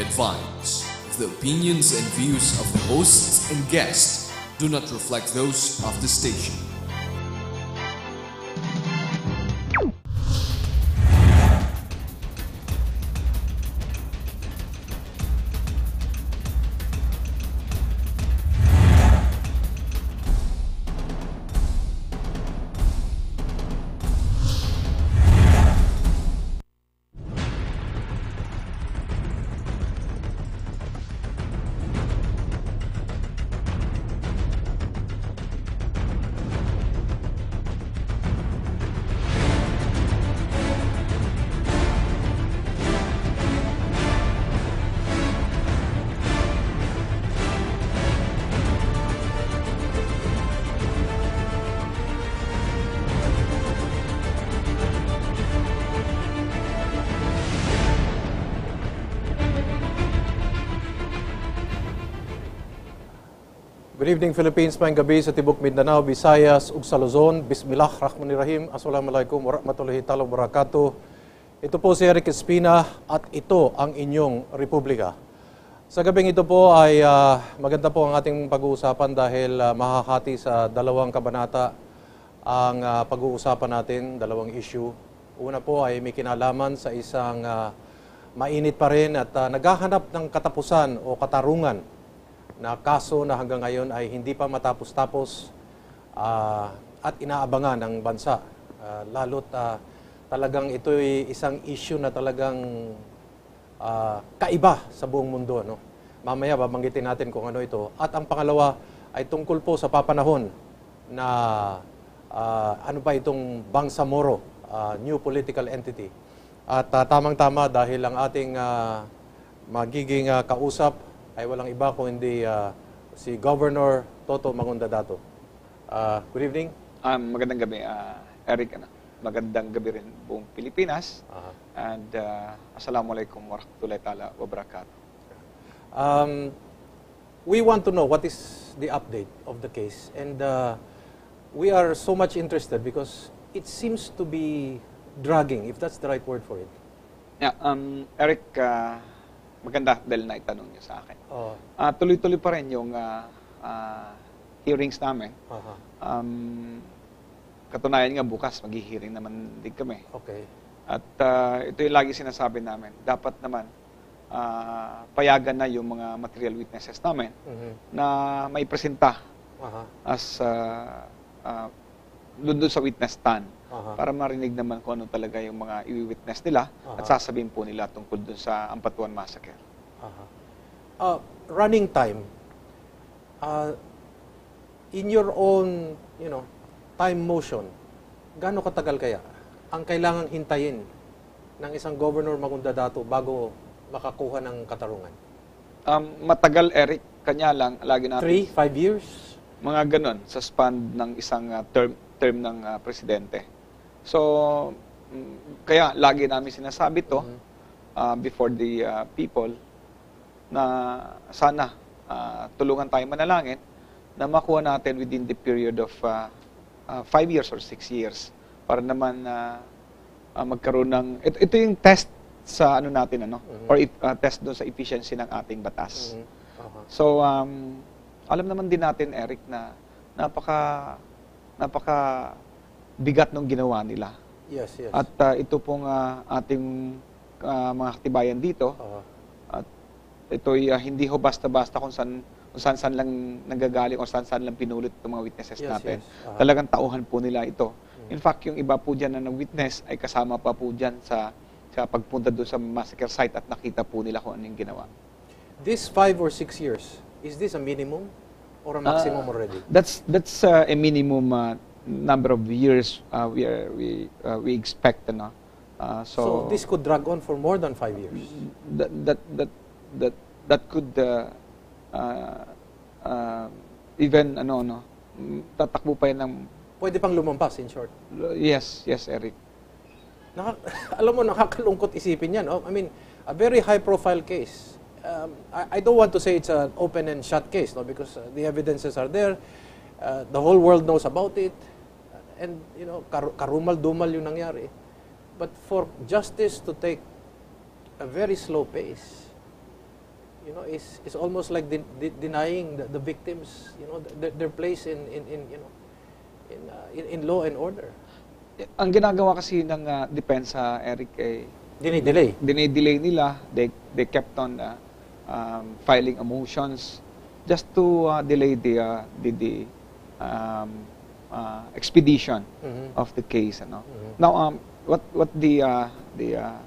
Advise the opinions and views of the hosts and guests do not reflect those of the station. Good evening Philippines, maayong gabi sa Tibok Mindanao, Visayas, ug sa Luzon. Bismillah, Rahmanirrahim. Assalamualaikum warahmatullahi taala wabarakatuh. Ito po si Eric Espina at ito ang inyong Republika. Sa gabing ito po ay ah, maganda po ang ating pag-uusapan dahil ah, mahahati sa dalawang kabanata ang ah, pag-uusapan natin, dalawang issue. Una po ay may kinalaman sa isang ah, mainit pa rin at ah, naghahanap ng katapusan o katarungan na kaso na hanggang ngayon ay hindi pa matapos-tapos ah, at inaabangan ng bansa. Ah, lalo't ah, talagang ito ay isang issue na talagang ah, kaiba sa buong mundo. No? Mamaya babanggitin natin kung ano ito. At ang pangalawa ay tungkol po sa papanahon na ah, ano ba itong Bangsamoro, ah, new political entity. At ah, tamang-tama dahil ang ating ah, magiging ah, kausap ay walang iba kung hindi ah, si Governor Toto Mangundadato. Ah, good evening. Um, magandang gabi, ah, Eric. Ano? Magandang gabi rin buong Pilipinas. Aha. And uh, Assalamualaikum warahmatullahi ta'ala wabarakatuh. Um, we want to know what is the update of the case. And uh, we are so much interested because it seems to be dragging, if that's the right word for it. Yeah, um, Eric, ah, maganda dahil na itanong niyo sa akin. Oh, Ah, tuloy-tuloy pa rin yung ah, ah, hearings namin. aha. Um, katunayan nga bukas, maghi-hearing naman din kami. Okay. At ah, ito yung lagi sinasabi namin, dapat naman ah, payagan na yung mga material witnesses namin Mhm. na may presenta Aha. as uh, uh, doon doon sa witness stand Aha. para marinig naman kung ano talaga yung mga i-witness nila at Aha. sasabihin po nila tungkol doon sa Ampatuan Massacre. Aha. Uh, running time, uh, in your own, you know, time motion, gaano katagal kaya ang kailangang hintayin ng isang governor Magundadato bago makakuha ng katarungan? Um, matagal, Eric, kanya lang, lagi natin Three, five years? mga ganon sa span ng isang uh, term, term ng uh, presidente. So, kaya lagi namin sinasabi to Mhm. uh, before the uh, people na sana uh, tulungan tayo manalangin na makuha natin within the period of uh, uh, five years or six years para naman uh, uh, magkaroon ng ito, ito yung test sa ano natin ano Mhm. or if- uh, test doon sa efficiency ng ating batas. Mhm. Aha. So, um, alam naman din natin, Eric, na napaka, napaka bigat ng ginawa nila. Yes, yes. At uh, ito pong uh, ating uh, mga katibayan dito, Aha. at ito'y uh, hindi ho basta-basta kung saan kung saan saan lang nanggagaling o saan saan lang pinulot itong mga witnesses Yes, natin. yes. Aha. Talagang tauhan po nila ito. Mm. In fact, yung iba po dyan na nag-witness ay kasama pa po dyan sa, sa pagpunta doon sa massacre site at nakita po nila kung ano yung ginawa. This five or six years, is this a minimum or a maximum Uh, already? That's that's uh, a minimum uh, number of years uh, we are, we uh, we expect ano. Uh, So, so this could drag on for more than five years. that that that that that could uh, uh, uh, even ano no tatakbo pa yan ng Pwede pang lumampas, in short. yes yes Eric Naka, alam mo, nakakalungkot isipin yan. Oh, I mean, a very high-profile case. Um, I, I don't want to say it's an open and shut case, no, because uh, the evidences are there. Uh, the whole world knows about it. And, you know, kar- karumal-dumal yung nangyari. But for justice to take a very slow pace, you know, is is almost like de- de- denying the, the victims, you know, their, their place in, in, in you know, in, uh, in, in law and order. Ang ginagawa kasi ng ah, depensa, Eric, eh, Dinidelay. dinidelay nila. They, they kept on uh, um, filing a motions just to uh, delay the, uh, the, the um, uh, expedition Mhm. of the case. Ano? Mhm. Now, um, what, what the, uh, the, uh,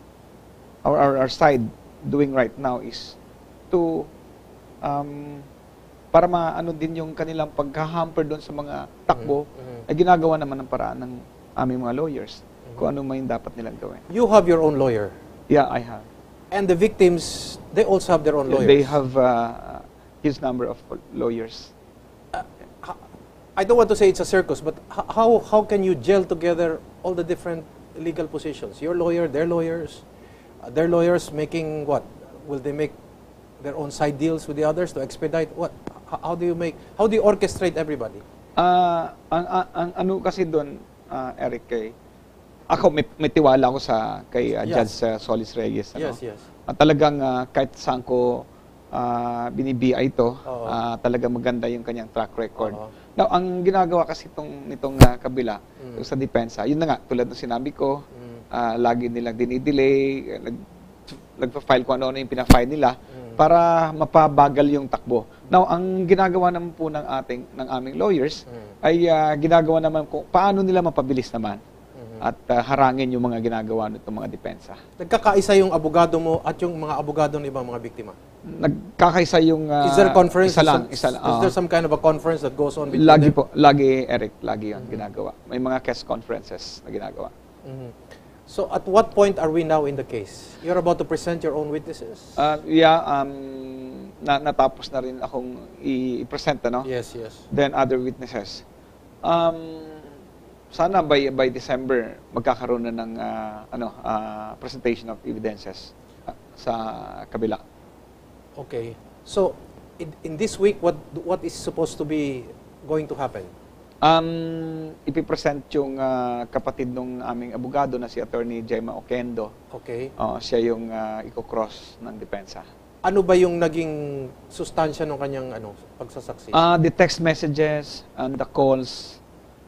our, our, our side doing right now is to um, para maano din yung kanilang pagka-hamper doon sa mga takbo, Mhm. ay ginagawa naman ng paraan ng aming mga lawyers kung ano yung dapat nilang gawin. You have your own lawyer. Yeah, I have. And the victims, they also have their own lawyers. They have uh, huge number of lawyers. I don't want to say it's a circus, but how, how can you gel together all the different legal positions? Your lawyer, their lawyers, uh, their lawyers making what? Will they make their own side deals with the others to expedite what? How do you make, how do you orchestrate everybody? Ah, ang, ang, ano kasi doon, ah, Eric, kay, ako may, may tiwala ako sa kay ah, Yes. Judge ah, Solis Reyes. Ano? Yes, yes. Ah, talagang ah, kahit saan ko ah, binibiya ito, Oo. ah, talagang maganda yung kanyang track record. Oo. Now, ang ginagawa kasi itong, nitong ah, kabila, Mm. yung sa depensa, yun na nga, tulad ng sinabi ko, Mm. ah, lagi nilang dinidelay, nag, nagpa-file kung ano-ano yung pina-file nila Mm. para mapabagal yung takbo. Now, ang ginagawa naman po ng ating ng aming lawyers Mm. ay ah, ginagawa naman kung paano nila mapabilis naman. At ah, harangin yung mga ginagawa nitong mga depensa. Nagkakaisa yung abogado mo at yung mga abogado ng ibang mga biktima. Nagkakaisa yung ah, Is there a conference? Isa lang, Is, isa lang. is ah. there some kind of a conference that goes on between lagi them? po, lagi Eric, lagi 'yon ginagawa. May mga case conferences na ginagawa. Mhm. So at what point are we now in the case? You're about to present your own witnesses? Ah, yeah, um, na, natapos na rin akong i-present, ano? yes, yes. Then other witnesses. Um, sana by by December magkakaroon na ng ah, ano ah, presentation of evidences ah, sa kabila. Okay. So, in, in this week, what what is supposed to be going to happen? Um, ipipresent yung ah, kapatid ng aming abogado na si Attorney Gemma Oquendo. Okay. Oh, siya yung ah, iko-cross ng depensa. Ano ba yung naging sustansya ng kanyang ano, pagsasaksi? Uh, the text messages and the calls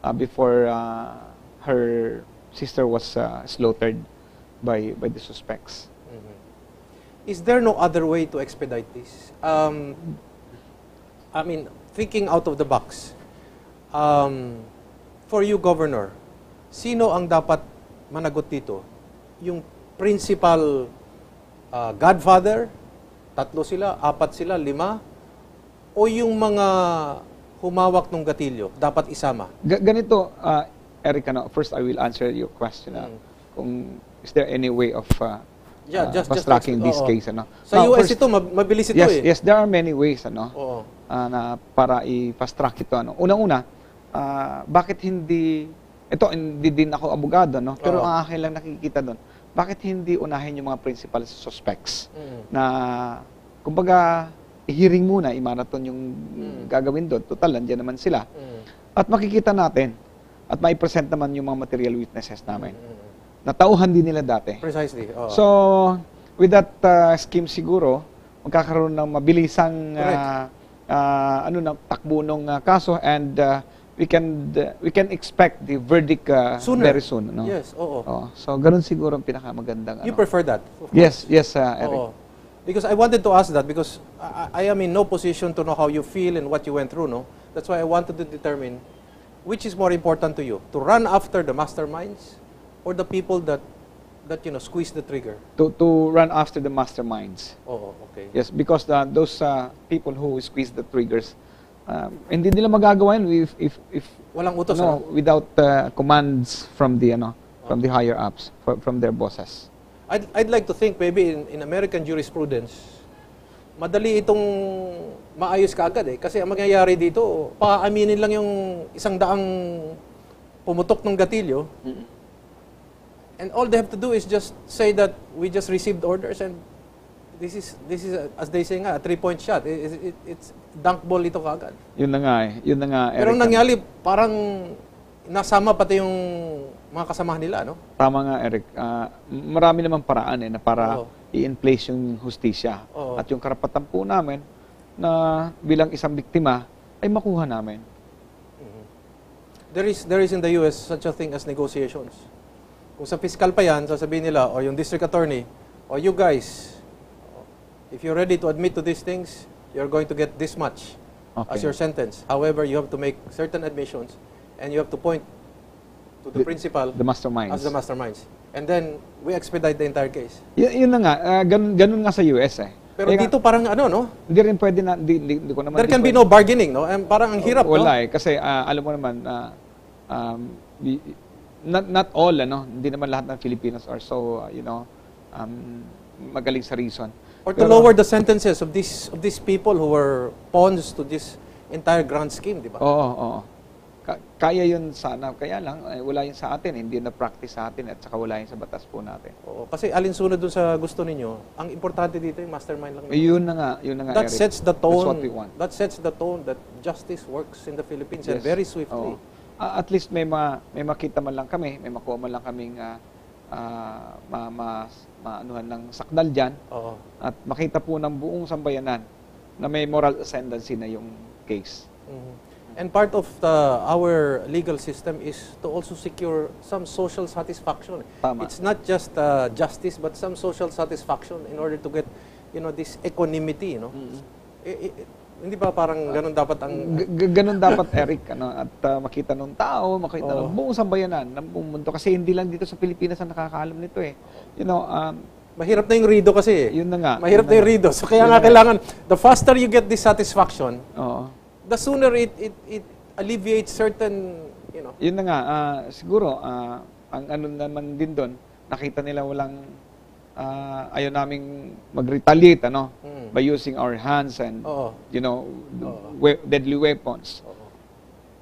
uh, before uh, her sister was uh, slaughtered by by the suspects. Mhm. Is there no other way to expedite this? Um, I mean, thinking out of the box, um, for you, Governor, sino ang dapat managot dito? Yung principal uh, godfather, tatlo sila, apat sila, lima, o yung mga humawak ng gatilyo, dapat isama? Ga- ganito, uh, Eric, ano, first I will answer your question. ah. Mm. Kung is there any way of uh, Yeah, uh, just- just fast-tracking ex- this oo. case? Ano? Sa Now, US first- ito, mab- mabilis ito yes, eh. yes, there are many ways ano, Oo. ah, na para i-fast track ito. Ano. Unang-una, ah, bakit hindi, ito hindi din ako abogado, no? pero Oo. ang akin lang nakikita doon, bakit hindi unahin yung mga principal suspects Mm. na, kumbaga, i-hearing muna, i-marathon yung Mm. gagawin doon. Total, nandiyan naman sila. Mm. At makikita natin, at mai-present naman yung mga material witnesses namin. Mm. Natauhan din nila dati. Precisely. oo. So, with that uh, scheme siguro, magkakaroon ng mabilisang uh, uh, ano na takbo ng uh, kaso and uh, we can we can expect the verdict uh, Sooner. very soon, no? Yes, oo. Oh, so ganun siguro ang pinakamagandang You ano. prefer that? Yes, yes, uh, Eric. Oo. Because I wanted to ask that because I, I am in no position to know how you feel and what you went through, no? That's why I wanted to determine which is more important to you, to run after the masterminds or the people that that you know squeeze the trigger. To to run after the masterminds. Oo, okay. Yes, because the, those uh, people who squeeze the triggers, um, hindi nila magagawa yun if if, if Walang utos, no, ano? without uh, commands from the ano from the higher ups fro- from their bosses. I'd, I'd like to think maybe in, in American jurisprudence, madali itong maayos kaagad eh. Kasi ang mangyayari dito, paaminin lang yung isang daang pumutok ng gatilyo, And all they have to do is just say that we just received orders and this is this is a- as they say nga a three point shot. It, it- it- it's dunk ball ito kaagad. Yun na nga eh. Yun na nga, Pero Eric. nangyari parang nasama pati yung mga kasamahan nila, no? Tama nga, Eric. Ah, marami naman paraan eh na para Oo. i-in-place yung hustisya. Oo. At yung karapatan po namin na bilang isang biktima ay makuha namin. There is there is in the US such a thing as negotiations. Kung sa fiscal pa yan, sasabihin nila, o yung district attorney, o you guys, if you're ready to admit to these things, you're going to get this much as Okay. your sentence. However, you have to make certain admissions and you have to point to the, The- principal The masterminds. as the masterminds. And then, we expedite the entire case. Y- yun na nga, ah, ganun, ganun nga sa US eh. Pero Kaya nga, dito parang ano, no? hindi rin pwede na, di, di, di ko naman There can be pwede- no bargaining, no? And parang ang hirap, no? Wala eh. Kasi ah, alam mo naman, ah, um, not, not all, ano, hindi naman lahat ng Filipinos are so, ah, you know, um, magaling sa reason. Or to Pero- lower the sentences of these of these people who were pawns to this entire grand scheme, di ba? Oo, oo. Ka- kaya yun sana. Kaya lang, eh, wala yun sa atin. Hindi na practice sa atin at saka wala yun sa batas po natin. Oo, kasi alinsunod dun sa gusto ninyo, ang importante dito yung mastermind lang. Eh, yun na nga, yun na nga, That Eric. sets the That's tone. what we want. That sets the tone that justice works in the Philippines and Yes. very swiftly. Oo. Ah, at least may ma, may makita man lang kami, may makuha man lang kaming ah, ah, ma, ma, maanuhan ng sakdal dyan Oo. at makita po ng buong sambayanan na may moral ascendancy na yung case. Mhm. And part of the, our legal system is to also secure some social satisfaction. Tama. It's not just uh, justice, but some social satisfaction in order to get, you know, this equanimity, no? I- i- hindi ba parang ganun dapat ang... G- ganun dapat, Eric, ano, at ah, makita ng tao, makita Oo. ng buong sambayanan, ng buong mundo. Kasi hindi lang dito sa Pilipinas ang nakakaalam nito eh. You know, um, Mahirap na yung rido kasi. eh. yun na nga. Mahirap na yun yung rido. So kaya Yun nga na kailangan, the faster you get this satisfaction, Oo. The sooner it, it, it alleviates certain, you know, Yun na nga, ah, siguro, ah, ang ano naman din doon, nakita nila walang, ah, ayaw naming mag-retaliate, ano, Mm. by using our hands and, Oo. you know, Oo. we- deadly weapons. Oo.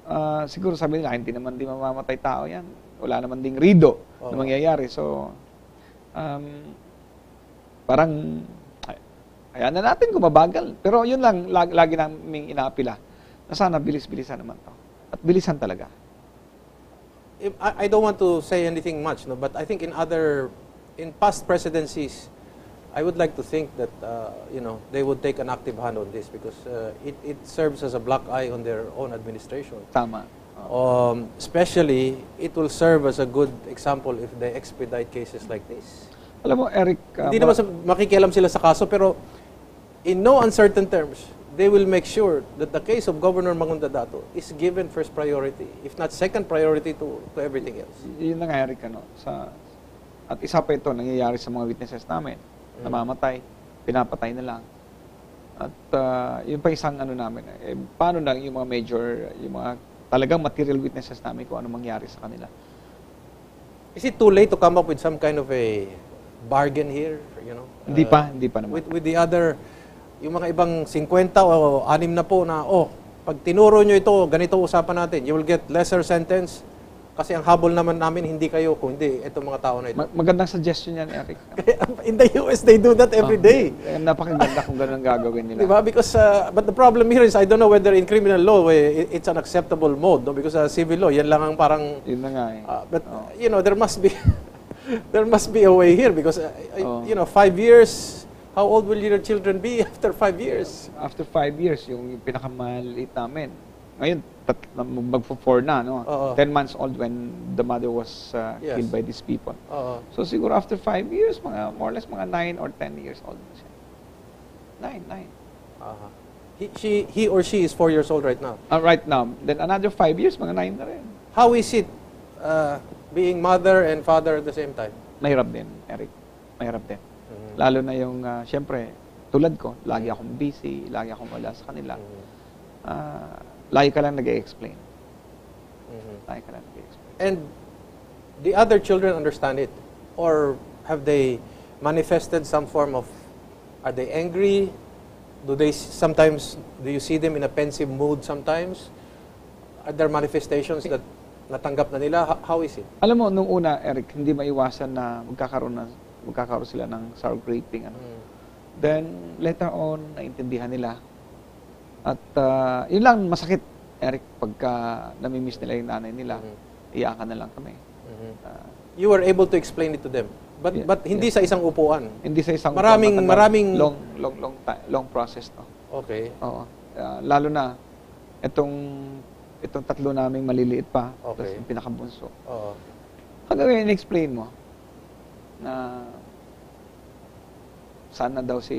Ah, siguro sabi nila, hindi naman di mamamatay tao yan. Wala naman ding rido na Oo. mangyayari. So, um, parang, ay, ayan na natin kung mabagal. Pero yun lang, lagi, lagi naming inaapila na sana bilis-bilisan naman to. At bilisan talaga. I, I don't want to say anything much, no, but I think in other, in past presidencies, I would like to think that, uh, you know, they would take an active hand on this because uh, it, it serves as a black eye on their own administration. Tama. Um, especially, it will serve as a good example if they expedite cases like this. Alam mo, Eric, ah, Hindi ma- naman sa, makikialam sila sa kaso, pero in no uncertain terms, they will make sure that the case of Governor Magunda Dato is given first priority, if not second priority to, to everything else. yun na nga, Eric, ano, sa, at isa pa ito, nangyayari sa mga witnesses namin. Mm. Namamatay, pinapatay na lang. At ah, yun pa isang ano namin, eh, paano na yung mga major, yung mga talagang material witnesses namin kung ano mangyari sa kanila. Is it too late to come up with some kind of a bargain here, you know? Hindi Uh, pa, hindi pa naman. With, with the other, yung mga ibang 50 o 6 na po na, oh, pag tinuro nyo ito, ganito usapan natin, you will get lesser sentence kasi ang habol naman namin hindi kayo, kung hindi, itong mga tao na ito. Ma- magandang suggestion yan, Eric. In the US, they do that every day. Eh, napakaganda kung ganun ang gagawin nila. Di ba? Because, uh, but the problem here is, I don't know whether in criminal law, eh, it's an acceptable mode, no? Because uh, civil law, yan lang ang parang, Yun na nga eh. uh, but, Oo. you know, there must be, there must be a way here because, uh, Oo. you know, five years, how old will your children be after five years? After five years, yung pinakamaliit namin. Ngayon, magpo-four na, no? Oo. Ten months old when the mother was uh, Yes. killed by these people. Oo. So siguro after five years, mga more or less mga nine or ten years old na siya. Nine, nine. Aha. He, she, he or she is four years old right now. Uh, right now, then another five years, mga nine na rin. How is it uh, being mother and father at the same time? Mahirap din, Eric. Mahirap din. Lalo na yung, uh, syempre, tulad ko, lagi akong busy, lagi akong wala sa kanila. Uh, lagi ka lang nag-explain. Mhm. Lagi ka lang nag-explain. And the other children understand it? Or have they manifested some form of, are they angry? Do they sometimes, do you see them in a pensive mood sometimes? Are there manifestations that natanggap na nila? Ho- How is it? Alam mo, nung una, Eric, hindi maiwasan na magkakaroon, na, magkakaroon sila ng sour graping. Ano? Mm. Then, later on, naintindihan nila. At uh, yun lang, masakit, Eric, pagka namimiss nila yung nanay nila, Mhm. iyakan na lang kami. Mhm. Uh, You were able to explain it to them. But, Yeah, but hindi sa isang upuan. Hindi sa isang Maraming- matagal. maraming- long long long ti- long process to. Okay. Oo. Ah, lalo na itong itong tatlo naming maliliit pa, Okay. tapos yung pinakabunso. Oo. Hanggang explain mo na saan na daw si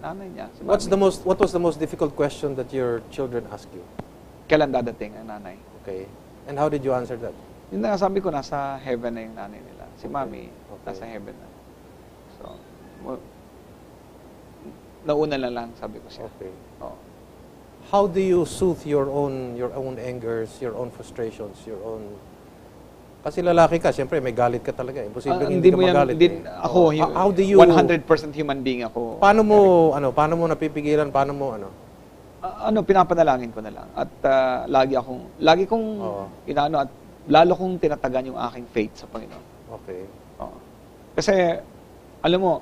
nanay niya. Si What's mami. the most what was the most difficult question that your children asked you? Kailan dadating ang nanay? Okay. And how did you answer that? Yun na nga sabi ko, nasa heaven na yung nanay nila. Si mami, Okay. nasa heaven na. So, nauna na lang, sabi ko siya. Okay. Oo. How do you soothe your own your own angers, your own frustrations, your own kasi lalaki ka, siyempre may galit ka talaga. Imposible Ah, hindi, ka mo yan, magalit. hindi- eh. ako, Oo. hu- how, how do you 100% human being ako. Paano mo ano, paano mo napipigilan, paano mo ano? Ah, ano, pinapanalangin ko na lang. At ah, lagi akong, lagi kong Oo. inaano at lalo kong tinatagan yung aking faith sa Panginoon. Okay. Oo. Kasi, alam mo,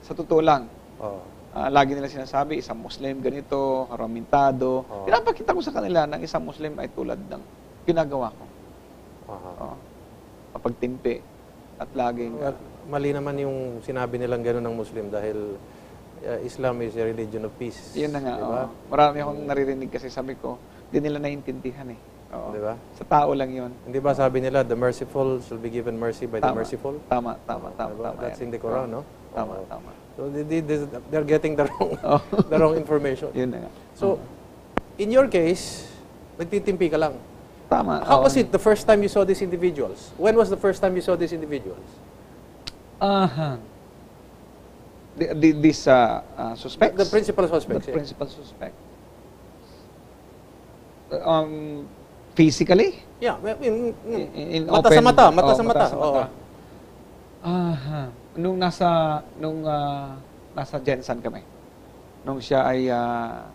sa totoo lang, Oh. ah, lagi nila sinasabi, isang Muslim ganito, haramintado. Oo. Pinapakita ko sa kanila na isang Muslim ay tulad ng ginagawa ko. Aha. Oo. Mapagtimpi. At laging, Well, mali naman yung sinabi nilang gano'n ng Muslim dahil uh, Islam is a religion of peace. yun na nga. Di ba? oo. Marami akong naririnig kasi sabi ko, di nila naiintindihan eh. Oo. Di ba? Sa tao lang yun. Hindi ba sabi nila, the merciful shall be given mercy by the Tama. merciful? Tama, tama, tama. diba? tama That's in the Quran, no? Tama, Oo. tama. So they, they, they- they're getting the wrong, Oh. the wrong information. Yun na nga. So, in your case, nagtitimpi ka lang. Tama. How was it the first time you saw these individuals? When was the first time you saw these individuals? Aha. The, the, this uh, uh, suspects? The principal The suspects. yeah. principal suspect. Um, physically? Yeah, in- in- In, mata open- sa mata, mata oh, sa mata. Oo. Aha. Nung nasa nung ah, nasa Jensen kami. Nung siya ay ah,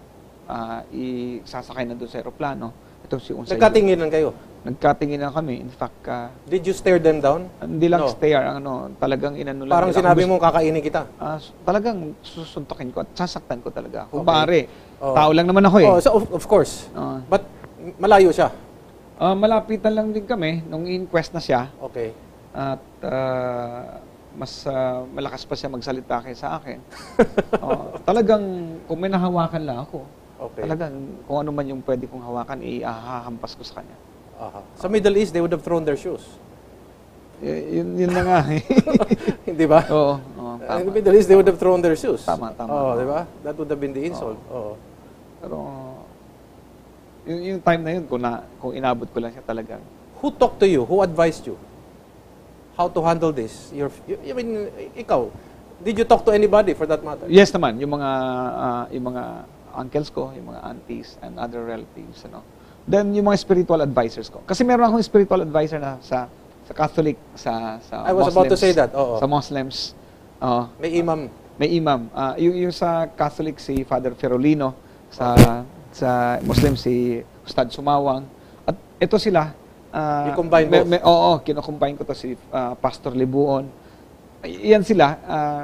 ah, isasakay na doon sa eroplano, ito si Unsay. Nagkatinginan kayo. Nagkatingin na kami. In fact, ah, Did you stare them down? hindi lang No. stare, ang ano, talagang inano lang. Parang nila. sinabi Gusto- mo, kakainin kita. Ah, s- talagang susuntokin ko at sasaktan ko talaga. Kung Okay. maaari. Oh. Tao lang naman ako eh. Oh, so of, of course. Ah. But malayo siya. Ah, malapitan lang din kami nung inquest na siya Okay. at ah, mas ah, malakas pa siya magsalita kaysa akin. Oh, talagang kung may nahawakan lang ako, Okay. talagang kung ano man yung pwede kong hawakan, ihahampas ko sa kanya. Aha. Sa Middle East, they would have thrown their shoes. Y- yun, yun na nga. eh. Hindi ba? Oo, oo, In tama. the Middle East, they would have thrown their shoes. Tama, tama. Oh, di ba? That would have been the insult. Oo. Pero yung, yung time na yun, kung, na, kung inabot ko lang siya talagang, Who talked to you? Who advised you? How to handle this? Your, you, I mean, ikaw, did you talk to anybody for that matter? Yes naman, yung mga ah, yung mga uncles ko, yung mga aunties and other relatives, ano. Then yung mga spiritual advisors ko. Kasi meron akong spiritual advisor na sa sa Catholic, sa sa I was about to Muslims, say that, oo. Sa Muslims. Oo. May imam. may imam. Ah, yung, yung sa Catholic si Father Ferolino, sa sa Muslim si Ustad Sumawang. At ito sila ah, You combine both. me- oo, kino-combine ko to si ah, Pastor Libuon. Ay, Yan sila, ah,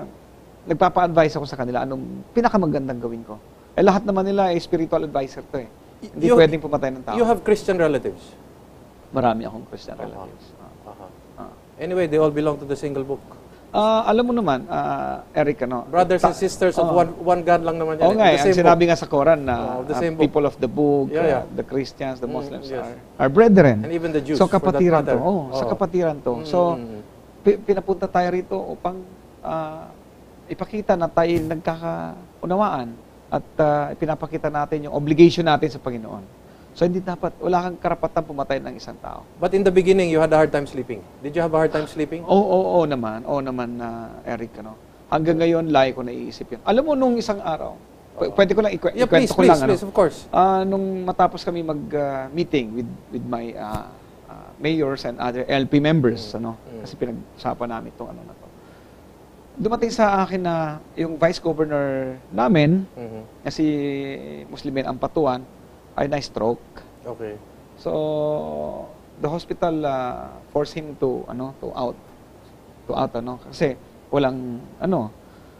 nagpapa-advise ako sa kanila anong pinakamagandang gawin ko. Eh lahat naman nila ay spiritual advisor to eh. Hindi You- pwedeng pumatay ng tao. You have Christian relatives. Marami akong Christian Aha. relatives. Ah. Anyway, they all belong to the single book. Ah, alam mo naman, ah, Eric, ano? Brothers and sisters of Oo. one one God lang naman yan. Oo eh. nga, The eh, ang same sinabi book. nga sa Quran na Oh, the uh, same book. people of the book, Yeah, yeah. uh, the Christians, the Mm, Muslims yes. are, are brethren. And even the Jews, So kapatiran to. matter. Oh, sa kapatiran to. So Mm. pi- pinapunta tayo rito upang ah, ipakita na tayo nagkakaunawaan at ah, pinapakita natin yung obligation natin sa Panginoon. So hindi dapat, wala kang karapatan pumatay ng isang tao. But in the beginning, you had a hard time sleeping. Did you have a hard time sleeping? Oo, oo, oo naman. Oo naman na Eric, ano. Hanggang ngayon, lagi ko naiisip yun. Alam mo, nung isang araw, p- pwede ko lang ikwe- Yeah, ikwento please, ko please, lang, ano. please, of course. Ah, nung matapos kami mag-meeting with with my ah, ah, mayors and other LP members, ano, Mm. kasi pinag-usapan namin itong ano na. Dumating sa akin na yung vice governor namin, Mhm. na si Muslimin Ampatuan, ay na-stroke. Okay. So, the hospital ah, forced him to, ano, to out. To out, ano, kasi walang, ano.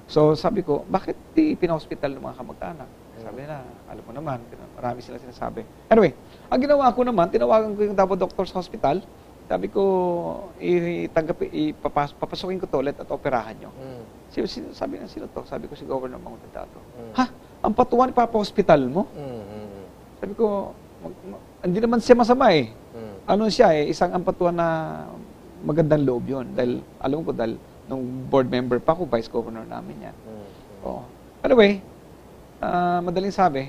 So, sabi ko, bakit di pina-hospital ng mga kamag-anak? Sabi nila, alam mo naman, marami sila sinasabi. Anyway, ang ginawa ko naman, tinawagan ko yung Davao Doctors Hospital, Sabi ko, itanggap, ipapas, papasukin ko to ulit at operahan nyo. Mm. Sino, sino, sabi nga, sino to? Sabi ko si Governor Mangutadato. Mm. Ha? Ang patuan ipapa-hospital mo? Mm, mm, Sabi ko, mag, ma- hindi naman siya masama eh. mm. Ano siya eh, isang ampatuan na magandang loob yun. Dahil, alam ko, dahil nung board member pa ako, vice governor namin yan. Mm, Oo. Anyway, ah, madaling sabi,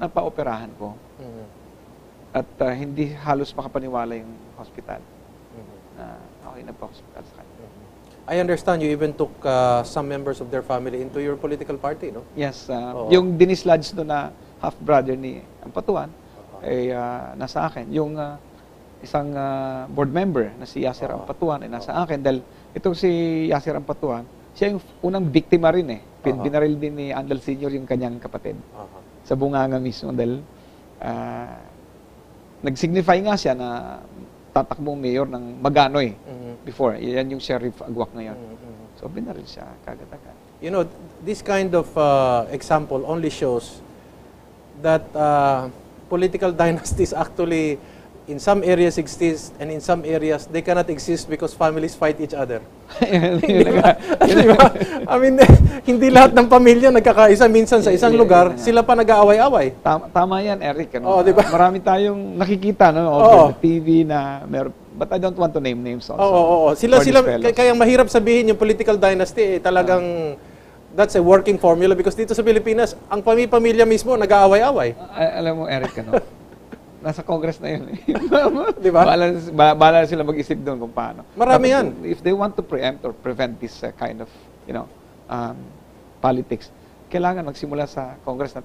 napaoperahan ko. mm, At ah, hindi halos makapaniwala yung hospital mm. na okay na pa hospital sa kanya. I understand you even took uh, some members of their family into your political party, no? Yes, Oo. yung Dennis Lodge doon na half-brother ni Ampatuan, ay ah, nasa akin. Yung ah, isang ah, board member na si Yasser Oo. Ampatuan ay nasa akin. Dahil itong si Yasser Ampatuan, siya yung unang biktima rin eh. Pin- Oo. Binaril din ni Andal Sr. yung kanyang kapatid. Aha. sa bunganga mismo dahil ah, nag-signify nga siya na tatakbong mayor ng Maganoy Mhm. before. Yan yung Sheriff Agwak ngayon. Mhm, mhm. So binaril siya kagad-agad. You know, this kind of uh, example only shows that uh, political dynasties actually in some areas exist and in some areas they cannot exist because families fight each other. I mean, hindi lahat ng pamilya nagkakaisa minsan sa isang lugar, sila pa nag-aaway-away. tama, tama yan, Eric. Ano? Oo, di ba? Marami tayong nakikita no, Oo. over the TV na mer but I don't want to name names also. Oo, oo. Sila For sila fellows. kaya, mahirap sabihin yung political dynasty eh, talagang that's a working formula because dito sa Pilipinas, ang pami-pamilya mismo nag-aaway-away. A- alam mo, Eric, ano? Nasa Congress na yun. eh. Di ba? Bahala, ba- bahala sila mag-isip doon kung paano. Marami Dapat yan. If they want to preempt or prevent this uh, kind of, you know, um, politics, kailangan magsimula sa Congress na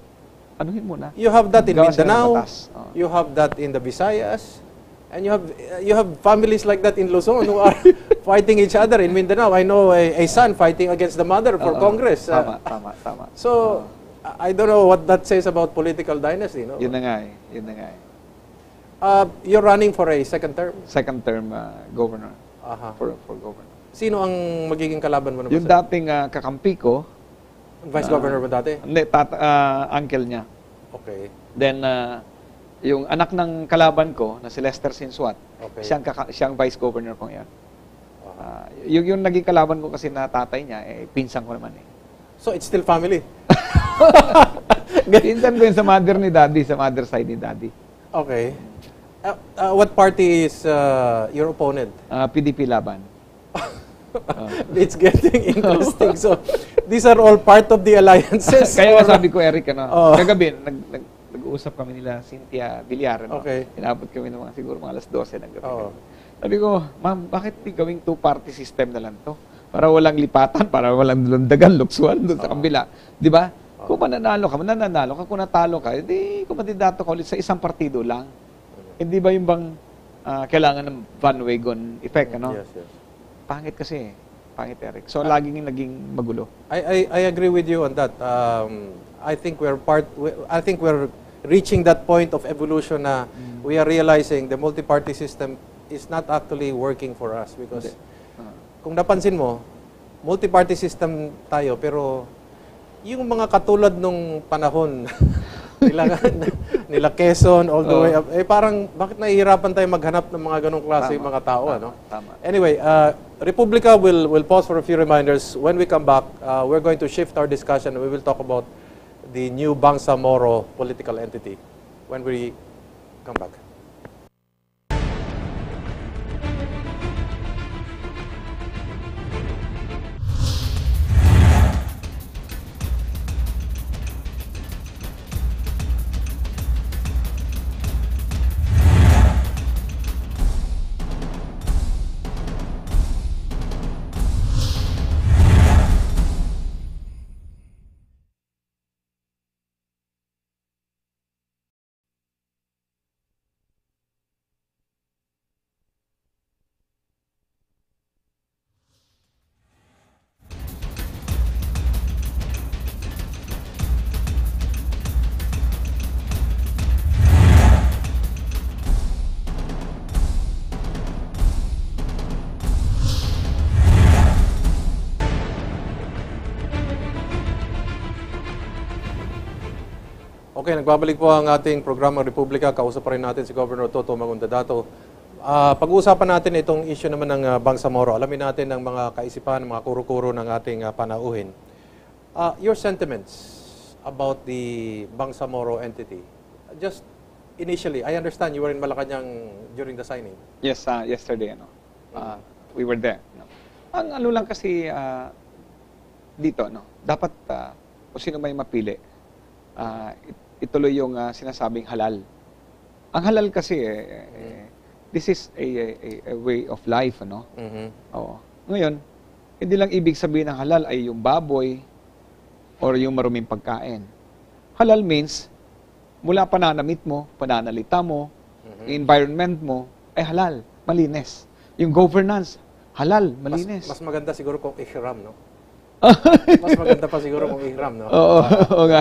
anuhin muna. You have that in Gawa Mindanao. Oo. you have that in the Visayas, and you have you have families like that in Luzon who are fighting each other in Mindanao. I know a, a son fighting against the mother for Oo. Congress. Uh, Tama, tama, tama. So, I I don't know what that says about political dynasty. No? Yun na nga eh. Yun na nga eh. Uh, you're running for a second term. Second term uh, governor. Aha. For, for governor. Sino ang magiging kalaban mo naman? Yung sa- dating uh, kakampi ko, Vice ah, Governor ba dati? hindi, tat, uh, uncle niya. Okay. Then, uh, yung anak ng kalaban ko, na si Lester Sinsuat, Okay. siyang, kaka- siyang vice governor ko ngayon. Ah, yung, yung naging kalaban ko kasi na tatay niya, eh, pinsan ko naman eh. So, it's still family. pinsan ko yun sa mother ni daddy, sa mother side ni daddy. Okay. Uh, uh, what party is uh, your opponent? Ah, PDP laban. It's getting interesting. So, these are all part of the alliances. Kaya nga sabi ko, Eric, ano, Oo. kagabi, nag, nag, nag-uusap kami nila Cynthia Villar. Ano? Okay. Inabot kami ng mga siguro mga alas 12 ng gabi. Oo. Sabi ko, ma'am, bakit di gawing two-party system na lang to? Para walang lipatan, para walang lundagan, luksuan doon sa kabila. Di ba? Kung mananalo ka, mananalo ka. Kung natalo ka, hindi kumandidato ka ulit sa isang partido lang. Hindi ba yung bang ah, kailangan ng Van Wagon effect, ano? Yes, yes. Pangit kasi eh. Pangit, Eric. So, laging naging magulo. I, I, I agree with you on that. Um, I think we're part. we- I think we're reaching that point of evolution na Mm. we are realizing the multi-party system is not actually working for us because Ah. kung napansin mo, multi-party system tayo pero yung mga katulad nung panahon nila nila Quezon all the Oo. way up eh parang bakit nahihirapan tayo maghanap ng mga ganong klase Tama, mga tao tama, ano tama. Anyway, uh, Republica will will pause for a few reminders. When we come back, uh, we're going to shift our discussion we will talk about the new Bangsamoro political entity when we come back. Okay, nagbabalik po ang ating programang Republika. Kausap pa rin natin si Governor Toto Magundadato. Ah, pag-uusapan natin itong issue naman ng ah, Bangsamoro. Alamin natin ang mga kaisipan, mga kuro-kuro ng ating ah, panauhin. Ah, your sentiments about the Bangsamoro entity. Just initially, I understand you were in Malacanang during the signing. Yes, uh, yesterday, ano, uh, we were there. No? Ang ano lang kasi uh, dito, no, dapat uh, kung sino may mapili, uh, it- ituloy yung uh, sinasabing halal. Ang halal kasi, eh, eh, this is a, a, a way of life, ano? Mhm. Oo. Ngayon, hindi lang ibig sabihin ng halal ay yung baboy or yung maruming pagkain. Halal means, mula pananamit mo, pananalita mo, environment mo, ay halal, malinis. Yung governance, halal, Mas, malinis. mas maganda siguro kung ihram, no? mas maganda pa siguro kung ihram, no? Oo, oo nga.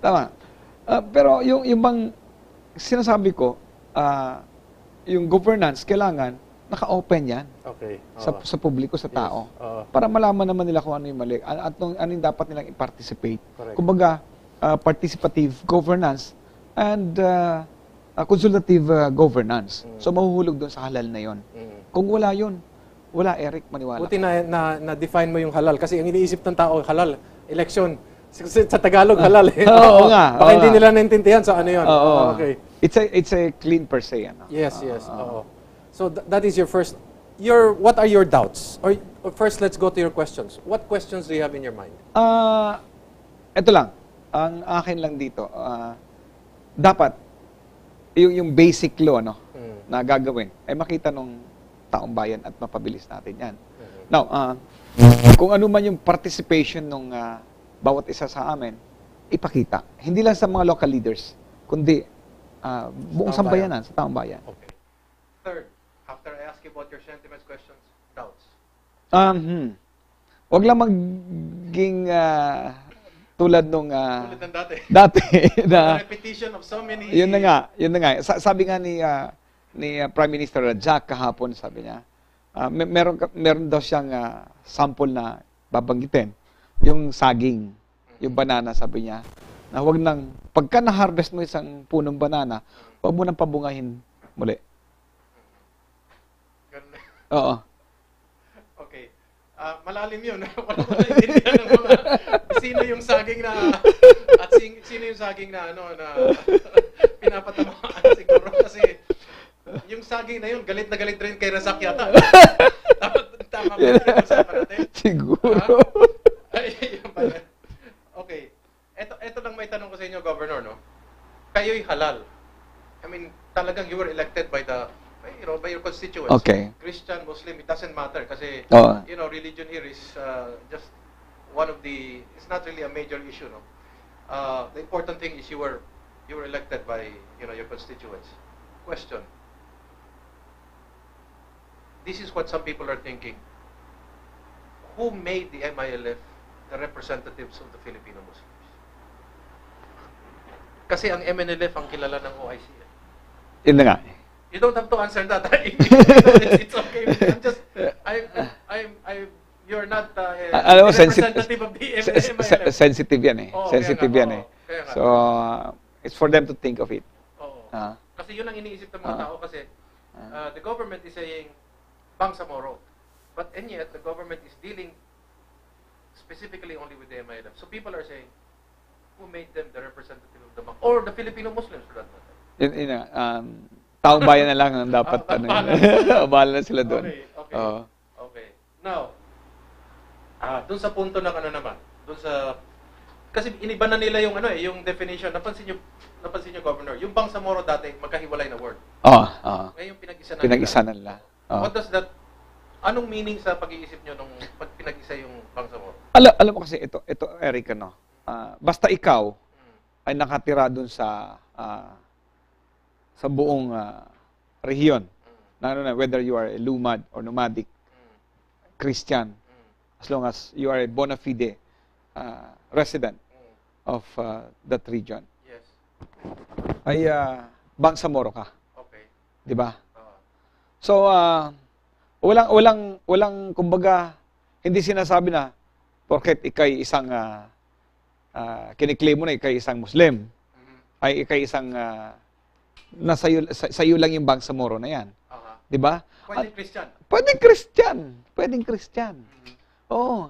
Tama. Ah, pero yung, yung bang sinasabi ko, ah, yung governance, kailangan naka-open yan Okay. sa, oo. sa publiko, sa Yes. tao. Oo. Para malaman naman nila kung ano yung mali at, at ano yung dapat nilang i-participate. Kumbaga, ah, participative governance and ah, ah, consultative ah, governance. Mm. So, mahuhulog doon sa halal na yon. Mhm. Kung wala yon, wala, Eric, maniwala. Buti na, na, na-define mo yung halal. Kasi ang iniisip ng tao, halal, election. Sa, sa Tagalog, halal eh. Oo nga, Baka oo hindi nga. nila naintindihan sa ano yun. Oo. Okay. It's a it's a clean per se ano. Yes, yes. Oo. So th- that is your first, your, what are your doubts? Or, or first, let's go to your questions. What questions do you have in your mind? Ah, ito lang. Ang akin lang dito, ah, dapat yung yung basic law no Mm. na gagawin ay makita nung taong bayan at mapabilis natin 'yan. Mhm. Now, ah, kung ano man yung participation nung ah, bawat isa sa amin, ipakita. Hindi lang sa mga local leaders, kundi ah, buong taong sambayanan, sa taong bayan. Okay. Third, after I ask you about your sentiments, questions, doubts. Um, hmm. Wag lang maging ah, tulad nung ah, Ulit ng dati. dati na repetition of so many... yun na nga, yun na nga. Sa- sabi nga ni ah, ni ah, Prime Minister Jack kahapon, sabi niya, may- meron meron daw siyang ah, sample na babanggitin, yung saging, yung banana, sabi niya, na wag nang pagka na-harvest mo isang punong banana, wag mo nang pabungahin muli. Oo. Okay. Ah, malalim yun. Wala ko naiintindihan ng mga sino yung saging na at sino yung saging na ano na pinapatamaan siguro kasi yung saging na yun galit na galit rin kay Razak yata. tama, tama ba yung usapan natin? Siguro. Ay, yun pala. Okay. Ito, ito lang may tanong ko sa inyo, Governor, no? Kayo'y halal. I mean, talagang you were elected by the, by, you know, by your constituents. Okay. Christian, Muslim, it doesn't matter kasi, Oo. you know, religion here is uh, just one of the, it's not really a major issue, no? Uh, the important thing is you were, you were elected by, you know, your constituents. Question. This is what some people are thinking who made the MILF the representatives of the Filipino Muslims? Kasi ang MNLF ang kilala ng OIC. eh. Yun nga. You don't have to answer that. it's, okay. I'm just, I, I, I, you're not uh, a alam mo, representative of the MILF. sensitive yan eh. Kaya sensitive yan eh. kaya nga. So, uh, it's for them to think of it. Oo. Ah. Kasi yun ang iniisip ng mga Ah. tao kasi uh, Ah. the government is saying Bangsamoro. But and yet the government is dealing specifically only with the MILF. So people are saying, who made them the representative of the Bang or the Filipino Muslims for that matter? Yun, yun na, um, taong bayan na lang ang dapat Ah, ano. yun. Bahala na sila doon. Okay, okay. Oo. Okay. Now, ah, dun sa punto ng ano naman, dun sa kasi iniba na nila yung ano eh, yung definition. Napansin niyo, napansin niyo governor, yung Bangsamoro dati magkahiwalay na word. Oo, oo. Ngayon pinag-isa na Pinag-isa nila. na nila. Oo. What does that Anong meaning sa pag-iisip niyo nung pag pinag-isa yung Bangsamoro? Alam, alam mo kasi ito, ito Eric, ano, ah, basta ikaw Hmm. ay nakatira doon sa ah, sa buong ah, rehiyon, Hmm. na, ano na, whether you are a lumad or nomadic, Hmm. Christian, Hmm. as long as you are a bona fide ah, resident Hmm. of ah, that region, Yes. ay uh, Bangsamoro ka, Okay. 'di ba? So ah, walang walang walang kumbaga hindi sinasabi na porket ikay isang uh, uh, kiniklaim mo na ikay isang Muslim, Mhm. ay ikay isang ah, na sa'yo, sa, sa'yo lang yung Bangsamoro na yan. Di ba? At- Christian. Pwedeng Christian. Pwedeng Christian. Oo.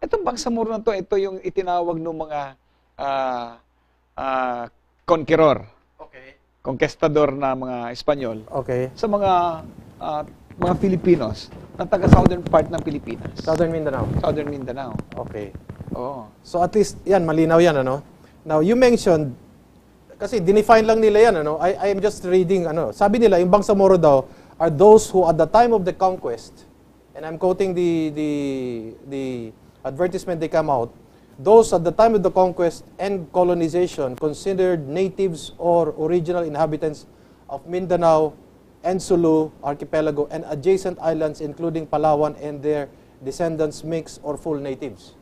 Itong Bangsamoro na to, ito yung itinawag ng mga ah ah, conqueror. Conquistador na mga Espanyol Okay. sa mga ah, mga Filipinos na taga southern part ng Pilipinas. Southern Mindanao. Southern Mindanao. Okay. Oo. So at least, yan, malinaw yan, ano? Now, you mentioned, kasi dinefine lang nila yan, ano? I, I am just reading, ano? Sabi nila, yung Bangsamoro daw are those who at the time of the conquest, and I'm quoting the, the, the advertisement they come out, those at the time of the conquest and colonization considered natives or original inhabitants of Mindanao and Sulu archipelago and adjacent islands including Palawan and their descendants mixed or full natives.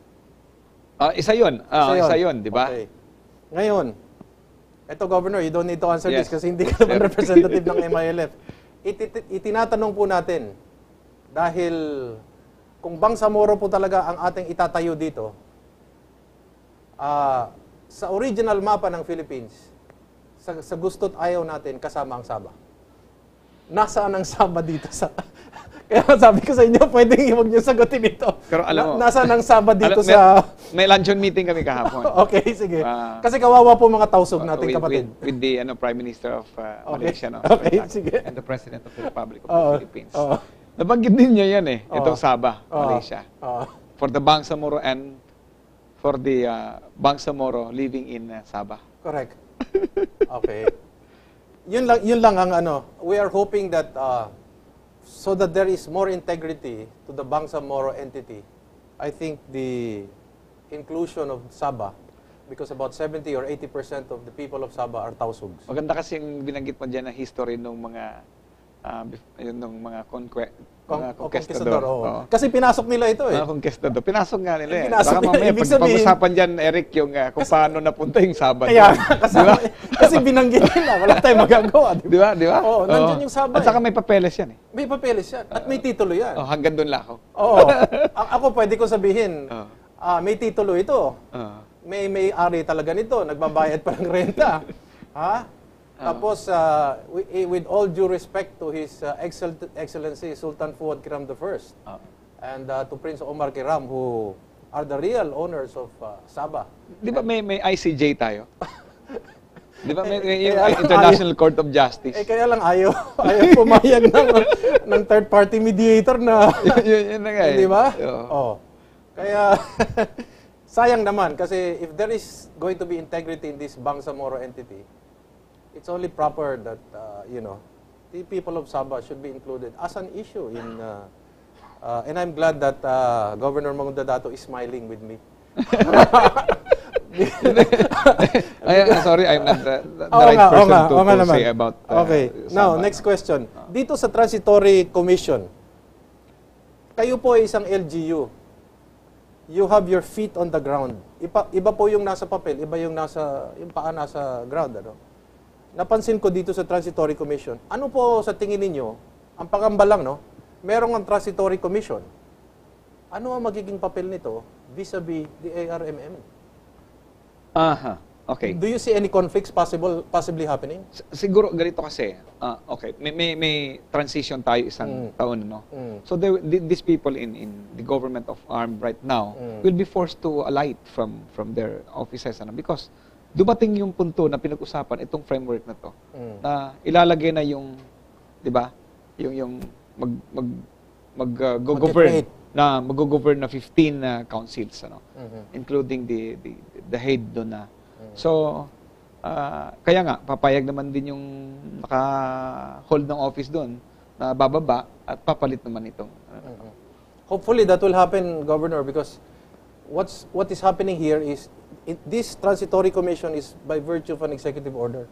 Ah, isa 'yon. Ah, isa 'yon, di ba? Okay. Ngayon, eto Governor, you don't need to answer Yes. this kasi hindi ka naman representative ng MILF. Iti- itinatanong po natin, dahil kung Bangsamoro po talaga ang ating itatayo dito, ah, sa original mapa ng Philippines, sa, sa gusto't ayaw natin, kasama ang Sabah. Nasaan ang Sabah dito sa... Kaya sabi ko sa inyo, pwedeng huwag niyo sagutin ito. Pero alam mo- nasaan ang Sabah dito Alam- sa... may, may luncheon meeting kami kahapon. Okay, sige. Ah. Kasi kawawa po mga tausog nating with, kapatid. With, with the ano, Prime Minister of uh, Okay. Malaysia, no? Okay, sige. And the President of the Republic of Oo, the Philippines. oo. Nabanggit din niya yan eh, Oo. itong Sabah, Oo. Malaysia. Oo. For the Bangsamoro and for the uh, Bangsamoro living in uh, Sabah. correct. Okay. Yun lang, yun lang ang ano, we are hoping that uh, so that there is more integrity to the Bangsamoro entity, I think the inclusion of Sabah, because about 70 or 80% of the people of Sabah are Tausugs. Maganda kasi yung binanggit mo dyan na history ng mga uh, bef- yun, nung mga conque- Con- mga conquistador. oo. Oo. Kasi pinasok nila ito eh. Mga conquistador. Pinasok nga nila eh. Pinasok Baka nila. mamaya, pag sabihin- pag-usapan dyan, Eric, yung uh, kung paano napunta yung Sabah. Kaya, kasama, kasi binanggit nila, wala tayong magagawa. di ba? Di ba? Oo, nandyan yung Sabah At saka eh. may papeles yan eh. May papeles yan. At may titulo yan. Oh, hanggang doon lang ako. Oo. A- ako pwede ko sabihin, Oo. ah, may titulo ito. Oo. May may ari talaga nito, nagbabayad pa ng renta. ha? Tapos, ah, wi- eh, with all due respect to His Excel- Excellency Sultan Fuad Kiram I Oo. and ah, to Prince Omar Kiram who are the real owners of ah, Sabah. Di ba may, may ICJ tayo? Di ba may, may yung Eh, alam- International Court of Justice? Eh, kaya lang ayaw, ayaw pumayag ng, ng third-party mediator na yun, yun na nga eh. Di ba? Oh. Kaya, sayang naman kasi if there is going to be integrity in this Bangsamoro entity, it's only proper that, uh, you know, the people of Sabah should be included as an issue in, uh, uh, and I'm glad that uh, Governor Mangudadato is smiling with me. I'm sorry, I'm not the, the Oo right nga, person nga, to, nga to say about uh, okay. Now, Sabah, next no? question. Dito sa Transitory Commission, kayo po ay isang LGU. You have your feet on the ground. Iba, iba po yung nasa papel, iba yung nasa yung paa nasa ground, ano? Napansin ko dito sa Transitory Commission. Ano po sa tingin ninyo, ang pangamba lang, no? Merong ang Transitory Commission. Ano ang magiging papel nito vis-a-vis the ARMM? Aha. Okay. Do you see any conflicts possible possibly happening? S- Siguro ganito kasi, ah, okay, may, may, may transition tayo isang Mm. taon, no? Mm. So there, th- these people in, in the government of ARM right now Mm. will be forced to alight from from their offices ano because dumating yung punto na pinag-usapan itong framework na to Mm. na ilalagay na yung 'di ba? Yung yung mag mag mag uh, Mag-create. na mag-govern na 15 na councils ano Mhm. including the the, the head doon na. Mm. So ah, kaya nga papayag naman din yung naka-hold ng office doon na bababa at papalit naman itong uh, Mhm. Hopefully that will happen, Governor, because what's what is happening here is it, this transitory commission is by virtue of an executive order,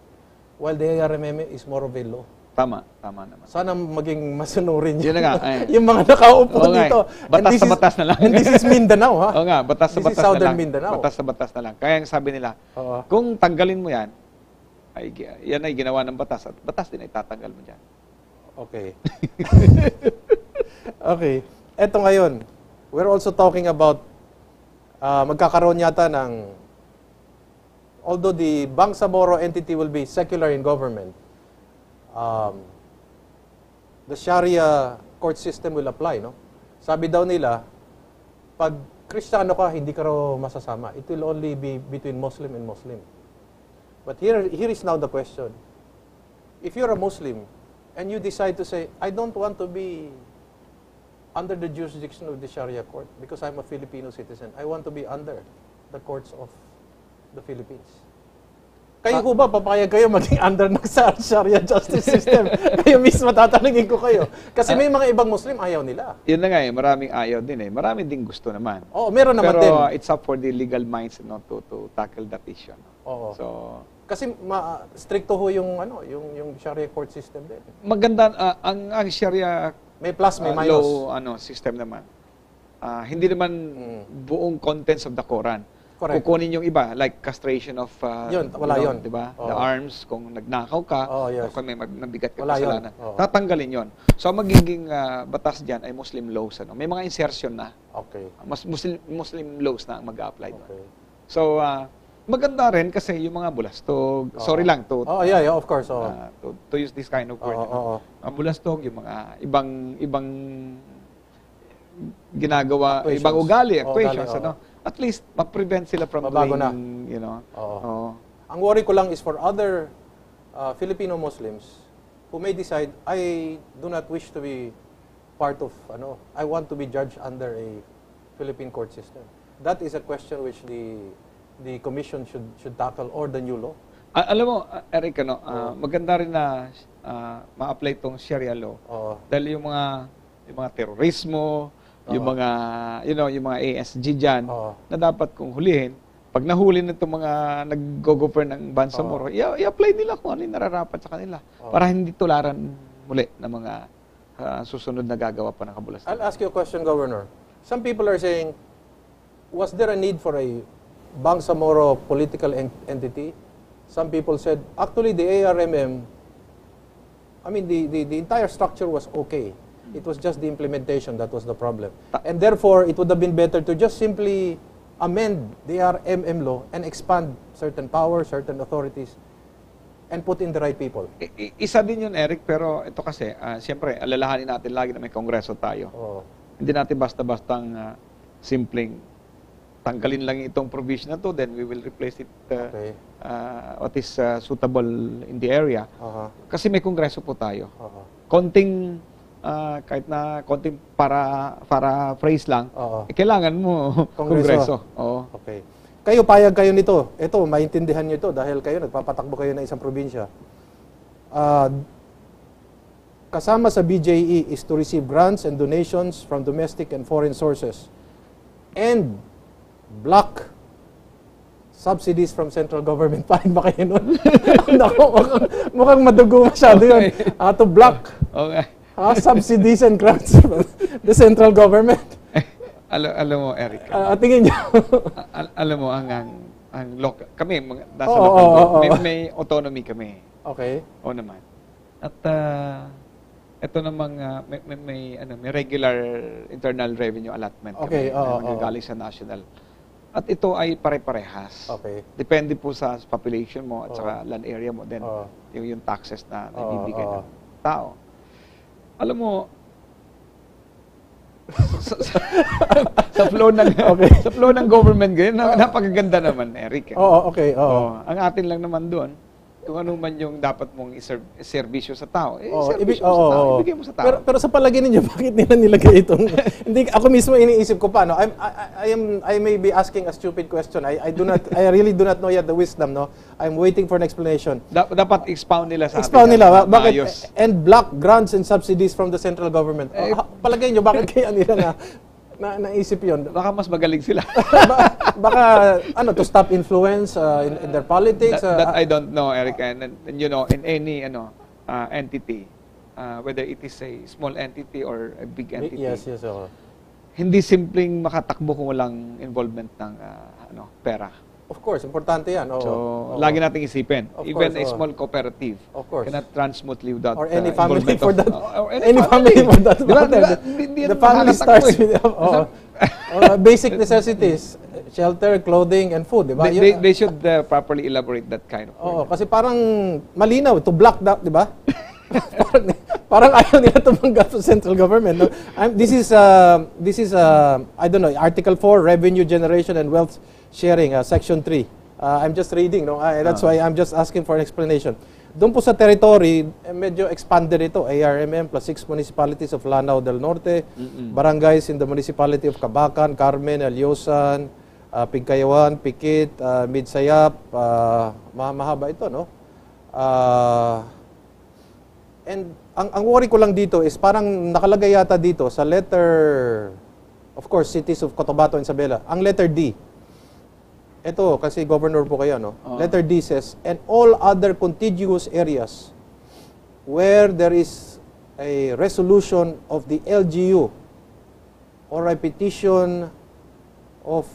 while the ARMM is more of a law. tama, tama naman. Sana maging masunurin Yun na nga, ay. yung mga nakaupo Oo nga eh. dito. Batas sa is- batas na lang. And this is Mindanao, ha? Oo nga, batas sa This is batas Southern na lang. Mindanao. Batas sa batas na lang. Kaya yung sabi nila, Oo. kung tanggalin mo yan, ay yan ay ginawa ng batas at batas din ay tatanggal mo dyan. Okay. okay. Eto ngayon, we're also talking about ah, magkakaroon yata ng although the Bangsamoro entity will be secular in government, um, the Sharia court system will apply, no? Sabi daw nila, pag Kristiyano ka, hindi ka raw masasama. It will only be between Muslim and Muslim. But here, here is now the question. If you're a Muslim and you decide to say, I don't want to be under the jurisdiction of the Sharia court because I'm a Filipino citizen, I want to be under the courts of the Philippines. Kayo ho ba, papayag kayo maging under ng Sharia justice system? kayo mismo tatanungin ko kayo. Kasi may mga ibang Muslim ayaw nila. Yun na nga eh, maraming ayaw din eh. Marami ding gusto naman. Oo, meron naman Pero din. uh, it's up for the legal minds no, to, to tackle that issue. No? Oo. So, Kasi ma stricto ho yung ano, yung yung Sharia court system din. maganda, ah, ang, ang Sharia May plus, may ah, minus. law ano, system naman, ah, hindi naman buong contents of the Quran. Correct. Kukunin yung iba, like castration of, uh, Yun, wala know, yun. di ba? Oo. The arms, kung nagnakaw ka, Oo, yes. kung may mag- nabigat ka Wala yun. kasalanan, Oo. tatanggalin yon. So, ang magiging ah, batas dyan ay Muslim laws. Ano? May mga insertion na. Okay. Mas Muslim, Muslim laws na ang mag-apply doon. Okay. So, ah, maganda rin kasi yung mga bulastog, Oo. sorry lang to, Oh, yeah, yeah, of course. Oh. ah, to, to use this kind of word. Oo, ano. oo. Ang bulastog, yung mga ibang ibang ginagawa, Actuations. ibang ugali, Oo, actuations, ugali, ano. At least, ma-prevent sila from Mabago doing, na. you know. Oo. oo. Ang worry ko lang is for other uh, Filipino Muslims who may decide, I do not wish to be part of, ano, I want to be judged under a Philippine court system. That is a question which the the commission should should tackle or the new law. A- alam mo, ah, Eric, ano, ah, maganda rin na ah, ma-apply tong Sharia law. Oo. Dahil yung mga yung mga terorismo, yung Oo. mga you know, yung mga ASG diyan Oo. na dapat kung hulihin, pag nahuli nito mga nag-go-govern ng Bansamoro, i- i-apply nila kung ano yung nararapat sa kanila para hindi tularan muli ng mga ah, susunod na gagawa pa ng kabulastugan. I'll ask you a question, Governor. Some people are saying, was there a need for a Bangsamoro political en- entity? Some people said, actually, the ARMM, I mean, the, the, the entire structure was okay. It was just the implementation that was the problem. And therefore, it would have been better to just simply amend the ARMM law and expand certain powers, certain authorities, and put in the right people. I- isa din yun, Eric, pero ito kasi, ah, siyempre, alalahanin natin lagi na may kongreso tayo. Oh, Hindi natin basta-bastang ah, simpleng tanggalin lang itong provision na to, then we will replace it uh, okay. uh, what is uh, suitable in the area. Uh-huh. Kasi may kongreso po tayo. Uh-huh. Konting, ah, kahit na konting para, para phrase lang, Oo. eh, kailangan mo Kongreso. kongreso. Oo. Okay. Kayo, payag kayo nito. Ito, maintindihan nyo ito dahil kayo, nagpapatakbo kayo ng isang probinsya. Ah, kasama sa BJE is to receive grants and donations from domestic and foreign sources and block subsidies from central government. Paano ba kayo nun? Naku, mukhang, mukhang madugo masyado yun. Ah, to block Okay. Ah, subsidies and grants from the central government. alam, alam mo, Eric, Ah, tingin nyo. al- alam mo, ang, ang, ang local, kami, mga, nasa Oo, local, government, oo. may, may autonomy kami. okay. Oo naman. At uh, ito namang uh, may, may, may, ano, may regular internal revenue allotment Okay, kami oo, na sa national. At ito ay pare-parehas. Okay. Depende po sa population mo at saka land area mo. Then, Oo. yung, yung taxes na nabibigay oo. ng tao. Alam mo, sa, sa, sa flow ng Okay. sa flow ng government na, napakaganda naman, Eric. eh. Oo, okay. Oo. Oo. Ang atin lang naman doon, kung ano man yung dapat mong iser- serbisyo sa tao, eh, serbisyo ibig- mo sa oo, tao, ibigay mo sa tao. Pero, pero sa palagay ninyo, bakit nila nilagay itong... hindi, ako mismo iniisip ko paano. I'm, I, I- am, I may be asking a stupid question. I, I do not, I really do not know yet the wisdom, no? I'm waiting for an explanation. Da- dapat expound nila sa Expound atin nila, yan, ba- bakit, maayos. and block grants and subsidies from the central government. Eh, Ah, palagay nyo, bakit kaya nila na, na naisip yun? Baka mas magaling sila. Ba- Baka, ano, to stop influence uh, in, in their politics? that, uh, that I don't know, Eric. And, and, and you know, in any ano uh, entity, uh, whether it is a small entity or a big entity, Yes, yes. oo. hindi simpleng makatakbo kung walang involvement ng uh, ano pera. Of course, importante yan. oo. So, Oo. lagi nating isipin. Of Even course, a small cooperative Of course. cannot run smoothly without Or any uh, family involvement for that. or any, family for that Di ba? Di matter. ba? Hindi- hindi the family starts eh. with oh, uh, basic necessities, shelter, clothing, and food, di ba? They, they, they should uh, properly elaborate that kind of Oo, kasi parang malinaw to block that, di ba? parang, parang ayaw nila tumanggap sa central government. No? I'm, this is, uh, this is uh, I don't know, Article 4, Revenue Generation and Wealth Sharing, uh, Section 3. Uh, I'm just reading, no? I, that's why I'm just asking for an explanation. Doon po sa territory, eh, medyo expanded ito, ARMM plus six municipalities of Lanao del Norte, barangays in the municipality of Cabacan, Carmen, Alyosan, uh, Pigkayawan, Pikit, uh, Midsayap, uh, ma- mahaba ito, no? Uh, and ang, ang worry ko lang dito is parang nakalagay yata dito sa letter, of course, cities of Cotabato and Isabela, ang letter D. Ito, kasi governor po kayo, no? Oo. Letter D says, and all other contiguous areas where there is a resolution of the LGU or a petition of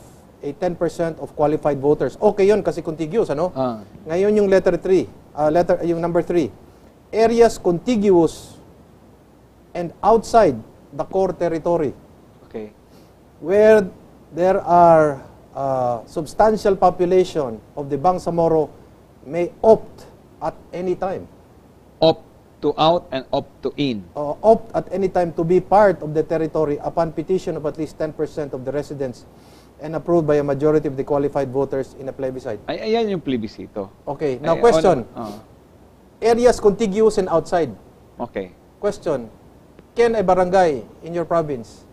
a 10% of qualified voters. Okay yun kasi contiguous, ano? Ah. Ngayon yung letter 3, ah, letter yung number 3. Areas contiguous and outside the core territory Okay. where there are uh, substantial population of the Bangsamoro may opt at any time Opt to out and opt to in. uh, opt at any time to be part of the territory upon petition of at least 10% of the residents and approved by a majority of the qualified voters in a plebiscite. Ay, ayan yung plebiscito. Okay, now Ay, question. ano- Areas contiguous and outside. ah, okay. Question. Can a barangay in your province,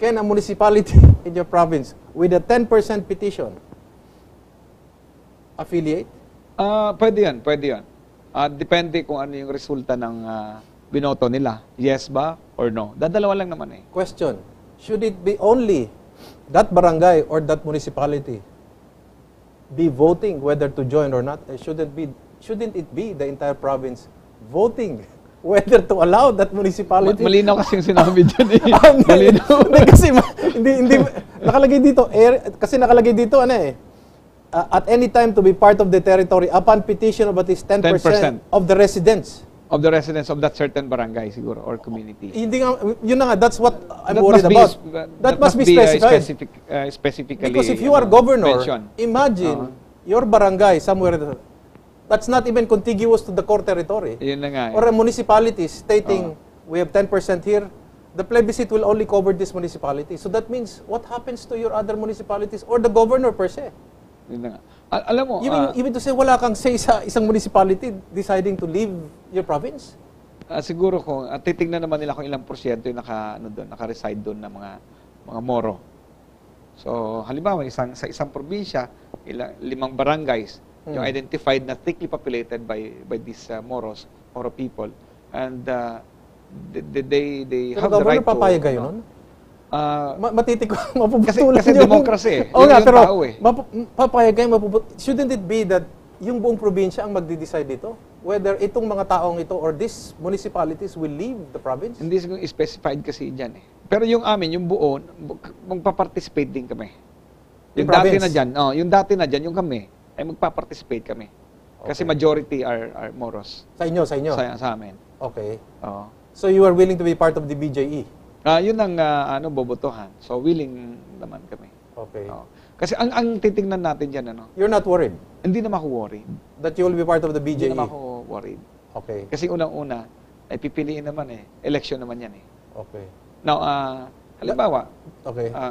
can a municipality in your province with a 10% petition affiliate? Ah, pwede yan, pwede yan. Ah, depende kung ano yung resulta ng ah, binoto nila. Yes ba or no? Dadalawa lang naman eh. Question. Should it be only that barangay or that municipality be voting whether to join or not? Eh, Shouldn't be shouldn't it be the entire province voting whether to allow that Ma- municipality? malinaw kasi yung sinabi dyan eh. Ah, malinaw. Hindi, kasi hindi, hindi, nakalagay dito, air- kasi nakalagay dito, ano eh, uh, at any time to be part of the territory upon petition of at least 10%, 10%. of the residents. Of the residents of that certain barangay siguro or community. Hindi nga, yun na nga, that's what I'm That worried must be about. sp- that, must be, uh, specified. specific, uh, specifically Because if you are ano, governor, mentioned. imagine Uh-huh. your barangay somewhere that- that's not even contiguous to the core territory. Yun na nga eh. Or a municipality stating Uh-huh. we have 10% here, the plebiscite will only cover this municipality. So that means what happens to your other municipalities or the governor per se? Yun na nga. Al- alam mo, You mean, even to say wala kang say sa isang municipality deciding to leave your province? Ah, siguro kung at titingnan naman nila kung ilang porsyento yung naka ano doon, naka-reside doon ng mga mga Moro. So, halimbawa isang sa isang probinsya, ilang limang barangays yung Hmm. identified na thickly populated by by these uh, Moros, Moro people. And uh, they they they have the right to papayag kayo nun? ah, Ma- matitik ko, mapuputulan Kasi- kasi yung- democracy eh. Oo nga, pero tao eh. papayag kayo, mapuput- shouldn't it be that yung buong probinsya ang magde-decide dito? Whether itong mga taong ito or these municipalities will leave the province? hindi siguro specified kasi diyan eh. Pero yung amin, yung buo, bu- magpa-participate din kami. Yung Yung dati na diyan, oh, yung dati na diyan, yung kami, ay magpa-participate kami. Kasi Okay. majority are are Moros Sa inyo, sa inyo? sa, sa amin. Okay. Oo. So you are willing to be part of the BJE? Ah, yun ang ah, ano bobotohan. So willing naman kami. Okay. Oo. Kasi ang ang titingnan natin diyan ano, You're not worried hindi naman ako worried. that you will be part of the Hindi BJE? naman ako worried. Okay. Kasi unang-una, ay pipiliin naman eh. Election naman yan eh. Okay. Now, ah, halimbawa, Okay. ah,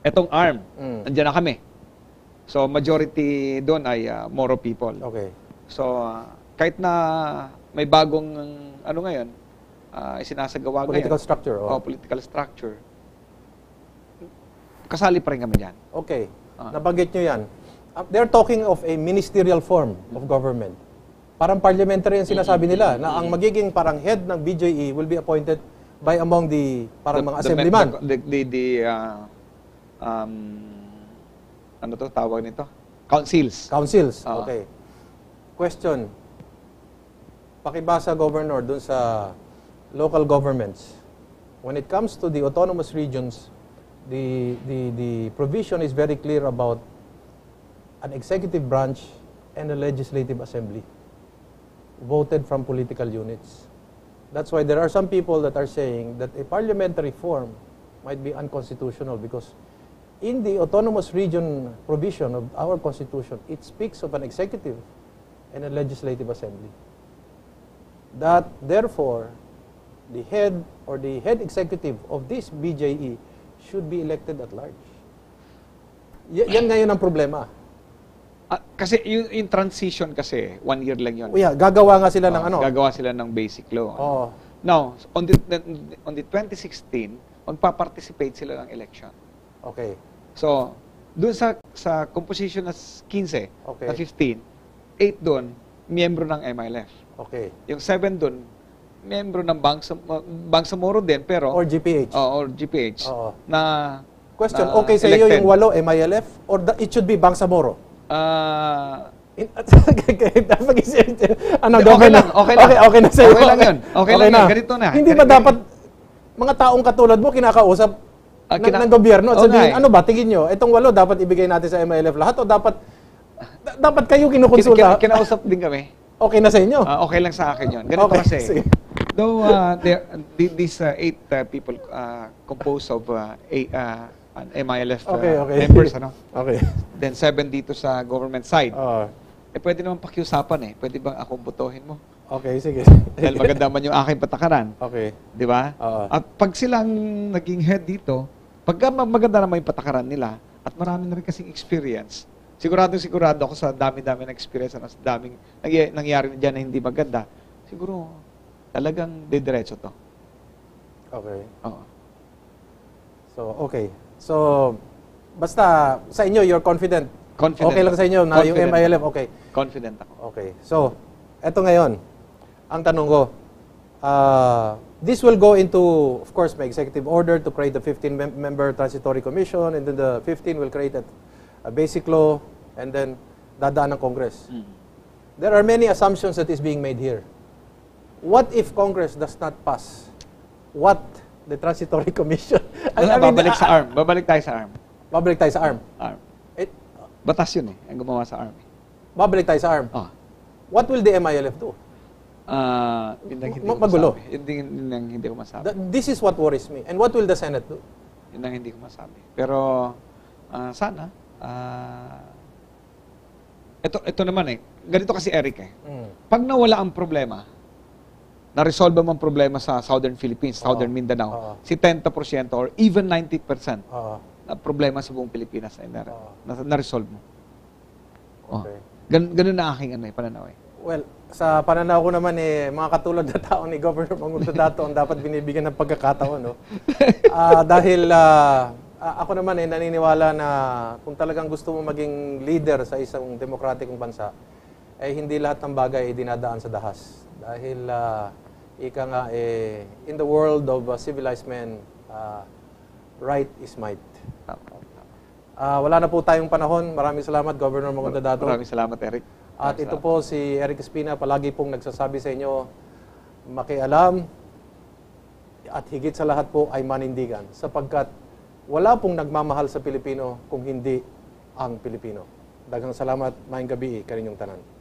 etong ARM, Mm. nandiyan na kami. So, majority doon ay ah, Moro people. Okay. So, ah, kahit na may bagong, ano ngayon, ah, isinasagawa Political ngayon. structure. Oh, Oh. political structure. Kasali pa rin kami dyan. Okay. Ah. Nabanggit nyo yan. Uh, They're talking of a ministerial form of government. Parang parliamentary ang sinasabi nila na ang magiging parang head ng BJE will be appointed by among the parang mga The- the- assemblyman. The, the, the, ah, um, ano to tawag nito? Councils. Councils. Ah. Okay. Question. Pakibasa, Governor, dun sa local governments. When it comes to the autonomous regions, the, the, the provision is very clear about an executive branch and a legislative assembly voted from political units. That's why there are some people that are saying that a parliamentary form might be unconstitutional because in the autonomous region provision of our constitution, it speaks of an executive and a legislative assembly. that therefore the head or the head executive of this BJE should be elected at large. Y- yan ngayon ang problema. Ah, kasi yung, yung transition kasi, one year lang yun. Yeah, gagawa nga sila ng Oh, ano. Gagawa sila ng basic law. Oo. Now, on the, on the 2016, magpa-participate sila ng election. Okay. So, doon sa sa composition na 15, Okay. na 15, 8 doon, miyembro ng MILF. Okay. Yung 7 doon, miyembro ng Bangsam, Bangsamoro din, pero, Or GPH. oh, or GPH, Oo. na, Question, na okay sa iyo elected. yung walo MILF or the, it should be Bangsamoro? Ah, In, Pag-isip- ano, Okay governor? lang, okay lang. Okay, okay na sa'yo. Okay lang yun. Okay lang yun. Ganito na. Hindi ba Ganito dapat mga taong katulad mo kinakausap Ah, ng, kina- ng gobyerno at sabihin, ano ba, tingin nyo, itong walo dapat ibigay natin sa MILF lahat o dapat da- dapat kayo kin- kinukonsulta? kin- kinausap din kami. okay na sa inyo? Ah, okay lang sa akin yun. Ganito Okay, kasi. sige. Though uh, there, th- these uh, eight uh, people uh, composed of uh, eight, uh, an MILF uh, okay, okay. members, ano? Okay. then seven dito sa government side. Ah, eh pwede naman pakiusapan eh. Pwede bang ako botohin mo? okay, sige. Dahil maganda man yung aking patakaran. okay. Di ba? Oo. At pag silang naging head dito, pagka ma- maganda naman yung patakaran nila, at marami na rin kasing experience, sigurado sigurado ako sa dami-dami ng experience at sa daming nangy- nangyari na dyan na hindi maganda, siguro talagang didiretso to. Okay. Oo. So, okay. So, basta sa inyo, you're confident. Confident Okay lang sa inyo na yung Confident. MILF, okay. Confident ako. Okay. So, eto ngayon. Ang tanong ko, uh, this will go into, of course, my executive order to create the 15-member transitory commission, and then the 15 will create a, a basic law, and then dadaan ng Congress. There are many assumptions that is being made here. What if Congress does not pass what the transitory commission? Ano, babalik sa ARM. Babalik tayo sa ARM. Babalik tayo sa ARM. ARM. Eh, Batas yun eh, ang gumawa sa ARM. eh. babalik tayo sa ARM. Oh. What will the MILF do? Ah, yun ang hindi Ma- ko magulo. masabi. Yun, din- yun ang hindi ko masabi. Th- This is what worries me. And what will the Senate do? Yun ang hindi ko masabi. Pero ah, sana ah ito ito naman eh. Ganito kasi Eric eh. Pag nawala ang problema, na-resolve mo ang problema sa Southern Philippines, Southern Oo. Mindanao, Oo. si 10% or even 90% Oo. na problema sa buong Pilipinas ay na, Oo. na, na-resolve mo. Oh. Okay. Gan, ganun na aking ano, eh, pananaw eh. Well, sa pananaw ko naman eh, mga katulad na tao ni Governor Mangulo Dato ang dapat binibigyan ng pagkakataon, no? Ah, dahil ah, ah, ako naman eh, naniniwala na kung talagang gusto mo maging leader sa isang demokratikong bansa, eh hindi lahat ng bagay ay dinadaan sa dahas. Dahil ah, ika nga eh, in the world of ah, civilized men, ah, right is might. Ah, wala na po tayong panahon. Maraming salamat, Governor Mangulo Dato. Maraming salamat, Eric. At ito po si Eric Espina, palagi pong nagsasabi sa inyo, makialam at higit sa lahat po ay manindigan sapagkat wala pong nagmamahal sa Pilipino kung hindi ang Pilipino. Daghang salamat, maayong gabi, kaninyong tanan.